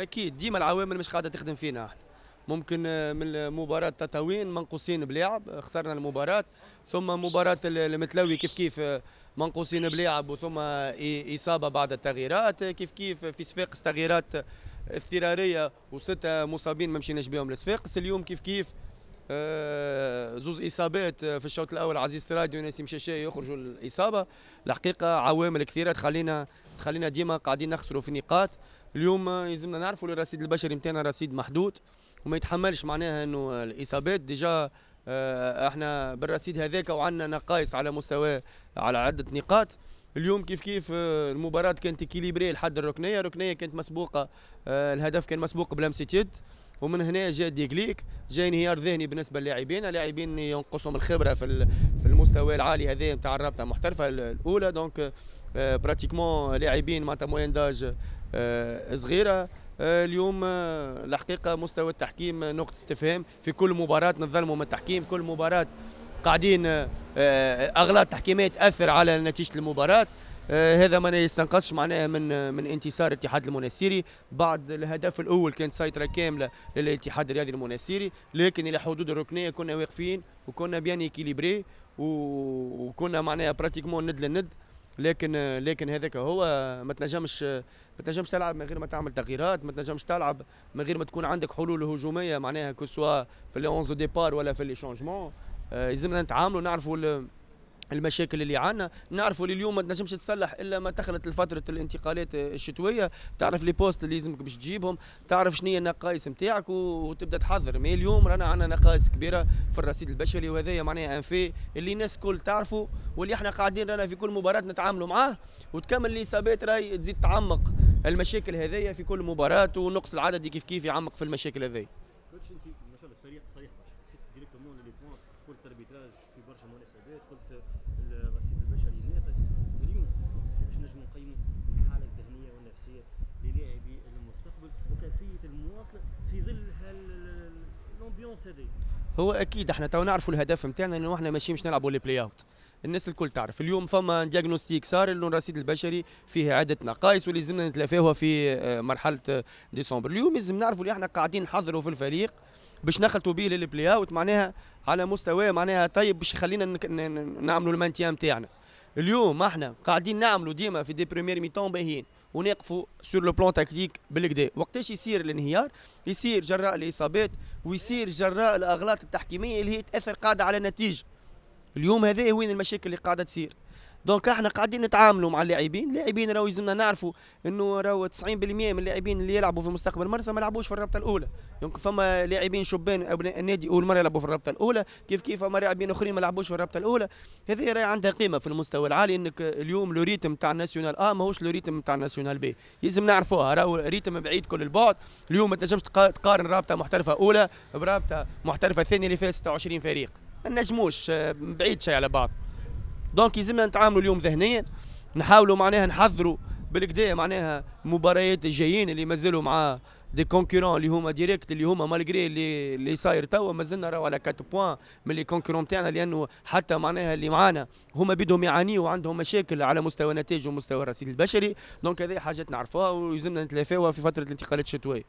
أكيد. ديما العوامل مش قاعدة تخدم فينا. إحنا ممكن آه، من مباراة تطاوين منقوصين بلاعب خسرنا المباراة ثم مباراة المتلوي كيف كيف آه، منقوصين بلاعب وثم إصابة بعد التغييرات. كيف كيف في صفاقس تغييرات اضطرارية وستة مصابين ما مشيناش بهم. لصفاقس اليوم كيف كيف آه، زوز إصابات في الشوط الأول عزيز سرادي ونسيم شاشي يخرجوا الإصابة. الحقيقة عوامل كثيرة تخلينا تخلينا ديما قاعدين نخسروا في نقاط. اليوم يلزمنا نعرفوا الرصيد البشري نتاعنا رصيد محدود وما يتحملش معناها إنه الإصابات. déjà آه، إحنا بالرصيد هذاك وعندنا نقائص على مستوى على عدة نقاط. اليوم كيف كيف آه، المباراة كانت équilibrée لحد الركنية، الركنية كانت مسبوقة الهدف كان مسبوق بلمسة يد. ومن هنا جاء déclic جاء انهيار ذهني بالنسبة للاعبين. اللاعبين ينقصهم الخبرة في في المستوى العالي هذا نتاع الرابطة المحترفة الأولى. donc pratiquement لاعبين معناتها moyenne d'âge صغيرة. آه، اليوم آه، الحقيقة مستوى التحكيم نقطة استفهام. في كل مباراة نظلموا من التحكيم. كل مباراة قاعدين آه، أغلاط تحكيمية تأثر على نتيجة المباراة. آه هذا ما يستنقصش معناها من من انتصار الاتحاد المنستيري. بعد الهدف الأول كانت سيطرة كاملة للاتحاد الرياضي المنستيري لكن إلى حدود الركنية كنا واقفين وكنا bien équilibrés وكنا معناها pratiquement ند للند. لكن لكن هذاك هو ما تنجمش ما تنجمش تلعب من غير ما تعمل تغييرات ما تنجمش تلعب من غير ما تكون عندك حلول هجومية معناها que ce soit في les 11 départ ولا في les changements آه، يلزمنا نتعاملوا نعرفوا المشاكل اللي عندنا نعرفوا اللي اليوم ما تنجمش تصلح إلا ما دخلت لفتره الانتقالات الشتوية. تعرف les postes اللي لازمك باش تجيبهم. تعرف شنو هي النقائص نتاعك وتبدأ تحضر. mais اليوم رانا عندنا نقائص كبيرة في الرصيد البشري وهذايا معناها أنفي اللي الناس الكل تعرفوا واللي إحنا قاعدين رانا في كل مباراة نتعاملوا معاه. وتكمل الإصابات راهي تزيد تعمق المشاكل هذيا في كل مباراة ونقص العدد كيف كيف يعمق في المشاكل هذيا قلت في برشا مناسبات قلت الرصيد البشري ناقص اليوم كيفاش نجموا نقيموا الحاله الذهنيه والنفسيه للاعبي المستقبل وكيفية المواصلة في ظل ال ambiance هذه هو أكيد إحنا تو نعرفوا الهدف نتاعنا إنه إحنا ماشيين باش نلعبوا les play-out الناس الكل تعرف اليوم فما diagnostic صار إنه الرصيد البشري فيه عدة نقائص واللي لازمنا نتلافاوها في آه، مرحلة ديسمبر. اليوم لازم نعرفوا اللي إحنا قاعدين نحضروا في الفريق باش نخلطوا به لل play-out معناها على مستوى معناها طيب باش يخلينا نعملوا ال maintien تاعنا اليوم إحنا قاعدين نعملوا ديما في des premières mi-temps باهيين ونقفوا sur le plan tactique بالكدا وقتاش يصير الانهيار؟ يصير جراء الإصابات ويصير جراء الأغلاط التحكيمية اللي هي تأثر قاعدة على النتيجة. اليوم هذا وين المشاكل اللي قاعدة تصير. donc إحنا قاعدين نتعاملوا مع اللاعبين اللاعبين راهو يلزمنا نعرفوا انه راهو 90% من اللاعبين اللي يلعبوا في مستقبل مرسى ما لعبوش في الرابطة الأولى. donc فما لاعبين شبان ابناء النادي أول مرة يلعبوا في الرابطة الأولى كيف كيف فما لاعبين أخرين ما لعبوش في الرابطة الأولى. هذه راهي عندها قيمة في المستوى العالي إنك اليوم le rythme تاع ال nationale A ماهوش le rythme تاع ال nationale B. يلزم نعرفوها راهو rythme بعيد كل البعد. اليوم ما تنجمش تقارن رابطة محترفة أولى برابطة محترفة ثانية اللي فيها 26 فريق. ما نجموش آه، بعيد شيء على بعض. donc يلزمنا نتعاملوا اليوم ذهنيا نحاولوا معناها نحضروا بالكدا معناها المباريات الجايين اللي مازالوا مع des concurrents اللي هما directs اللي هما malgré اللي اللي صاير توا مازلنا راهو على 4 points من les concurrents تاعنا لأنه حتى معناها اللي معانا هما بدهم يعانيوا وعندهم مشاكل على مستوى النتائج ومستوى الرصيد البشري. donc هذه حاجات نعرفوها ويلزمنا نتلافاوها في فترة الانتقالات الشتوية.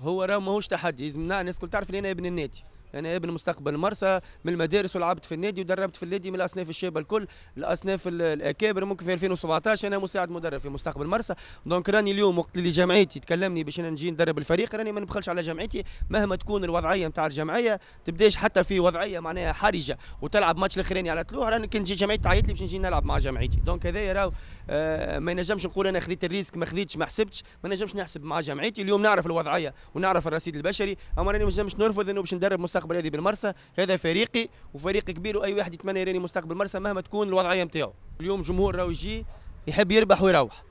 هو راه ماهوش تحدي لازمنا الناس الكل تعرف أنا ابن النادي أنا ابن مستقبل مرسى من المدارس ولعبت في النادي ودربت في النادي من الأصناف الشابة الكل. الأصناف الأكابر ممكن في 2017 أنا مساعد مدرب في مستقبل مرسى. donc راني اليوم وقت اللي جمعيتي تكلمني باش أنا نجي ندرب الفريق راني ما نبخلش على جمعيتي مهما تكون الوضعية نتاع الجمعية تبداش حتى في وضعية معناها حرجة وتلعب ماتش الاخراني على طلوع راني كنت نجي جمعيتي تعيط لي باش نجي نلعب مع جمعيتي donc هذايا راهو آه ما نجمش نقول أنا خذيت ال risque ما خذيتش ما حسبتش ما نجمش نحسب مع جمعيتي اليوم نعرف الوضعية ونعرف الرصيد البشري أما راني ما نجمش نرفض إنه باش ندرب المستقبل الرياضي بالمرسى. هذا فريقي وفريق كبير وأي واحد يتمنى يراني مستقبل مرسى مهما تكون الوضعية نتاعو اليوم جمهور راهو يجي يحب يربح ويروح.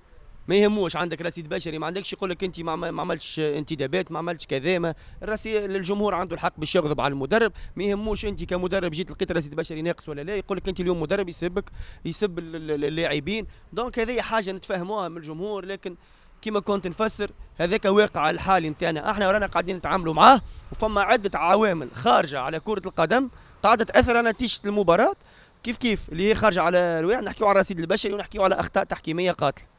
ما يهموش عندك رصيد بشري ما عندكش يقول لك أنت ما عملتش انتدابات ما عملتش كذا ما الرصيد الجمهور عنده الحق باش يغضب على المدرب. ما يهموش أنت كمدرب جيت لقيت رصيد بشري ناقص ولا لا يقول لك أنت اليوم مدرب يسبك يسب اللاعبين. دونك هذه حاجة نتفاهموها من الجمهور لكن كما كنت نفسر هذاك واقع الحالي نتاعنا إحنا ورانا قاعدين نتعاملوا معاه وفما عدة عوامل خارجة على كرة القدم قاعدة تاثر على نتيجة المباراة. كيف كيف؟ اللي هي خارجة على الواحد نحكيو على الرصيد البشري ونحكيو على أخطاء تحكيمية قاتلة.